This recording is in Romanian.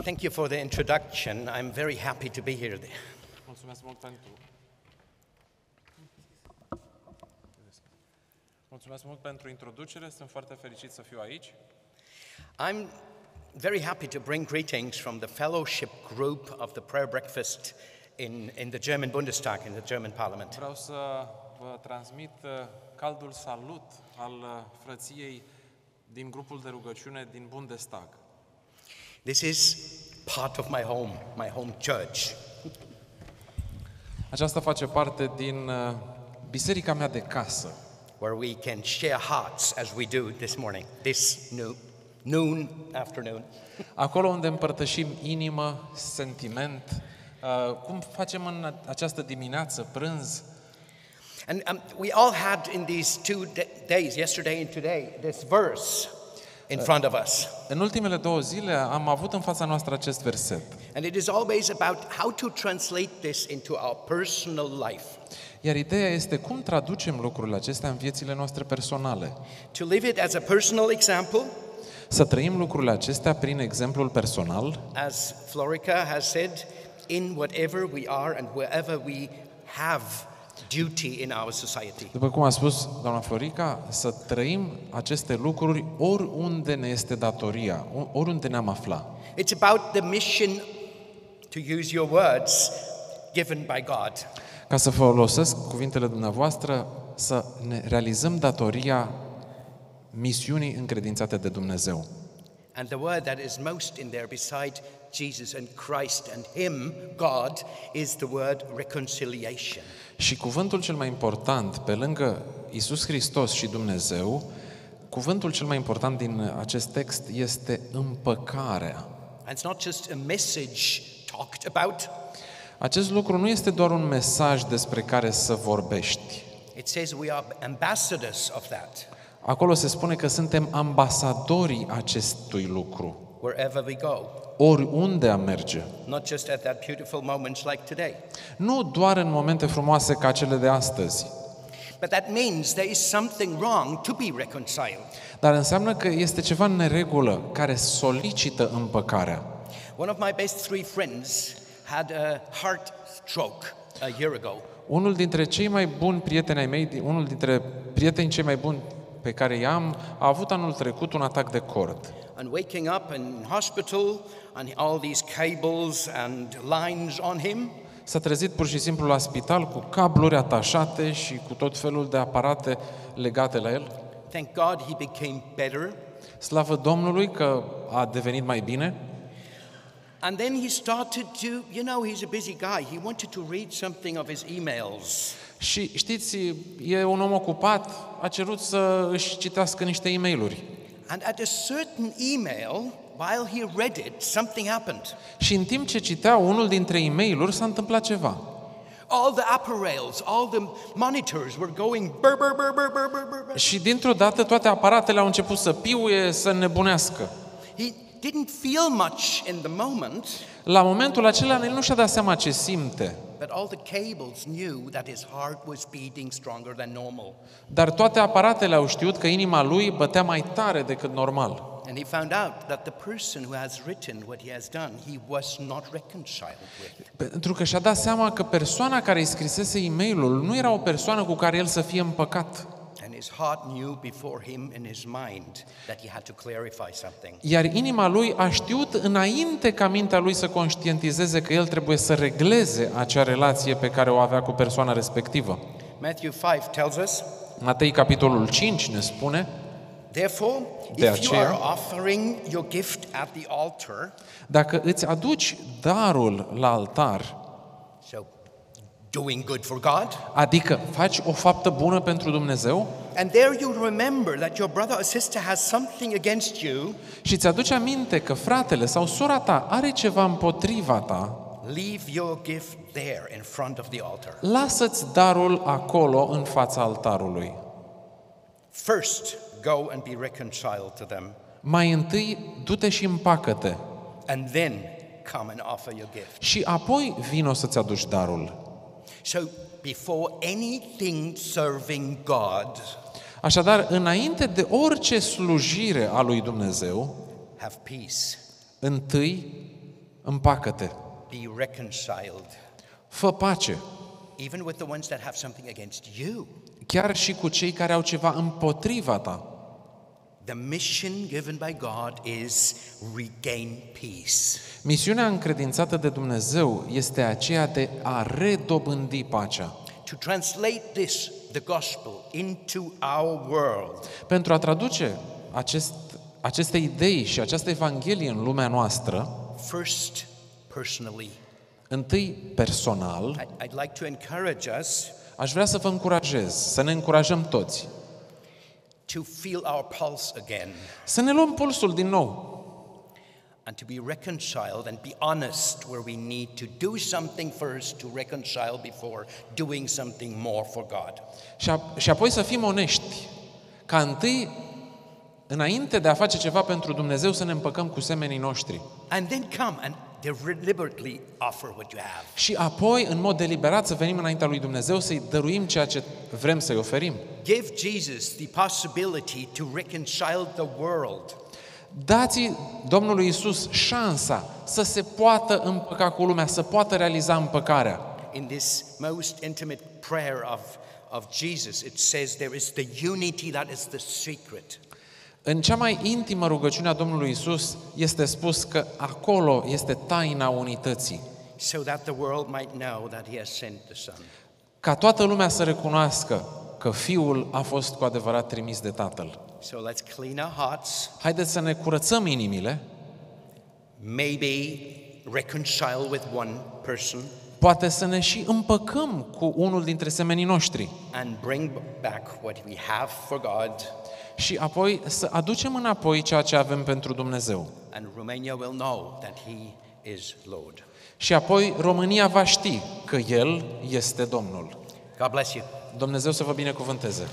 Thank you for the introduction. I'm very happy to be here. Mulțumesc mult pentru... Mulțumesc mult pentru introducere, sunt foarte fericit să fiu aici. I'm very happy to bring greetings from the fellowship group of the prayer breakfast in, in the German Bundestag, in the German parliament. Vreau să vă transmit uh, caldul salut al uh, frăției din grupul de rugăciune din Bundestag. This is part of my home, my home church. Aceasta face parte din uh, biserica mea de casă, where we can share hearts as we do this morning, this noon, noon afternoon. acolo unde împărtășim inimă, sentiment, uh, cum facem în această dimineață, prânz, And um, we all had in these two da- days, yesterday and today, this verse in front of us. În ultimele două zile am avut în fața noastră acest verset. And it is always about how to translate this into our personal life. Iar ideea este cum traducem lucrurile acestea în viețile noastre personale. To live it as a personal example, Să trăim lucrurile acestea prin exemplul personal, as Florica has said, in whatever we are and wherever we have duty in our society. după cum a spus doamna Florica, să trăim aceste lucruri oriunde ne este datoria, o- oriunde ne-am afla. It's about the mission, to use your words, given by God. Ca să folosesc cuvintele dumneavoastră, să ne realizăm datoria misiunii încredințate de Dumnezeu. And the word that is most in there, beside Jesus and Christ and Him, God, is the word reconciliation. Și cuvântul cel mai important, pe lângă Isus Hristos și Dumnezeu, cuvântul cel mai important din acest text este împăcarea. And it's not just a message talked about, Acest lucru nu este doar un mesaj despre care să vorbești. it says we are ambassadors of that Acolo se spune că suntem ambasadorii acestui lucru, wherever we go, oriunde am merge. not just at that beautiful moments like today. Nu doar în momente frumoase ca cele de astăzi, But that means there is something wrong to be reconciled. dar înseamnă că este ceva în neregulă care solicită împăcarea. One of my best three friends had a heart stroke a year ago. Unul dintre cei mai buni prieteni ai mei, unul dintre prietenii cei mai buni pe care i-am, a avut anul trecut un atac de cord. And waking up in hospital and all these cables and lines on him, S-a trezit pur și simplu la spital cu cabluri atașate și cu tot felul de aparate legate la el. thank God he became better. Slavă Domnului că a devenit mai bine. And then he started to, you know, he's a busy guy. He wanted to read something of his emails. Și știți, e un om ocupat, a cerut să își citească niște e mail And at a certain email, while he read it, something happened. Și în timp ce citea unul dintre e mail s-a întâmplat ceva. All the apparails, all the monitors were going burr, burr, burr, burr, burr, burr, burr, burr. Și dintr-o dată toate aparatele au început să piuie, să nebunească. He didn't feel much in the moment, La momentul acela el nu și-a dat seama ce simte, but all the cables knew that his heart was beating stronger than normal. dar toate aparatele au știut că inima lui bătea mai tare decât normal. And he found out that the person who has written what he has done, he was not reconciled with. Pentru că și-a dat seama că persoana care îi scrisese e mail nu era o persoană cu care el să fie împăcat. And his heart knew before him in his mind that he had to clarify something. Iar inima lui a știut înainte ca mintea lui să conștientizeze că el trebuie să regleze acea relație pe care o avea cu persoana respectivă. Matthew 5 tells us, Matei, capitolul 5, ne spune Therefore, De if you aceea- are offering your gift at the altar, Dacă îți aduci darul la altar, so doing good for God, adică faci o faptă bună pentru Dumnezeu and there you remember that your brother or sister has something against you, și îți aduci aminte că fratele sau sora ta are ceva împotriva ta, leave your gift there in front of the altar. lasă-ți darul acolo în fața altarului. First, go and be reconciled to them, Mai întâi, du-te și împacă-te and then come and offer your gift. și apoi vino să-ți aduci darul. So, before anything serving God, Așadar, înainte de orice slujire a lui Dumnezeu, have peace. întâi împacă-te, be reconciled, fă pace, even with the ones that have something against you. chiar și cu cei care au ceva împotriva ta. The mission given by God is regain peace. Misiunea încredințată de Dumnezeu este aceea de a redobândi pacea. To translate this, the gospel, into our world, Pentru a traduce acest, aceste idei și această evanghelie în lumea noastră, first, personally, întâi personal, I- I'd like to encourage us aș vrea să vă încurajez, să ne încurajăm toți, to feel our pulse again să ne luăm pulsul din nou and to be reconciled and be honest where we need to do something first to reconcile before doing something more for God. și, a, și apoi să fim onești, ca întâi, înainte de a face ceva pentru Dumnezeu, să ne împăcăm cu semenii noștri. And then come and deliberately offer what you have. Și apoi, în mod deliberat, să venim înaintea lui Dumnezeu să-i dăruim ceea ce vrem să-i oferim. Give Jesus the possibility to reconcile the world. Dați Domnului Isus șansa să se poată împăca cu lumea, să poată realiza împăcarea. In this most intimate prayer of, of Jesus, it says there is the unity that is the secret. În cea mai intimă rugăciune a Domnului Isus este spus că acolo este taina unității. So that the world might know that He has sent the Son. Ca toată lumea să recunoască că Fiul a fost cu adevărat trimis de Tatăl. So let's clean our hearts, Haideți să ne curățăm inimile, maybe reconcile with one person, poate să ne și împăcăm cu unul dintre semenii noștri and bring back what we have for God. și apoi să aducem înapoi ceea ce avem pentru Dumnezeu. And Romania will know that He is Lord. Și apoi România va ști că El este Domnul. God bless you. Dumnezeu să vă binecuvânteze.